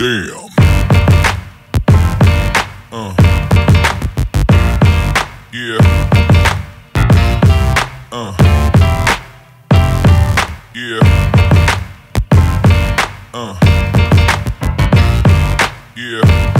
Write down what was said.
Damn. Uh. Yeah. Uh. Yeah. Uh. Yeah.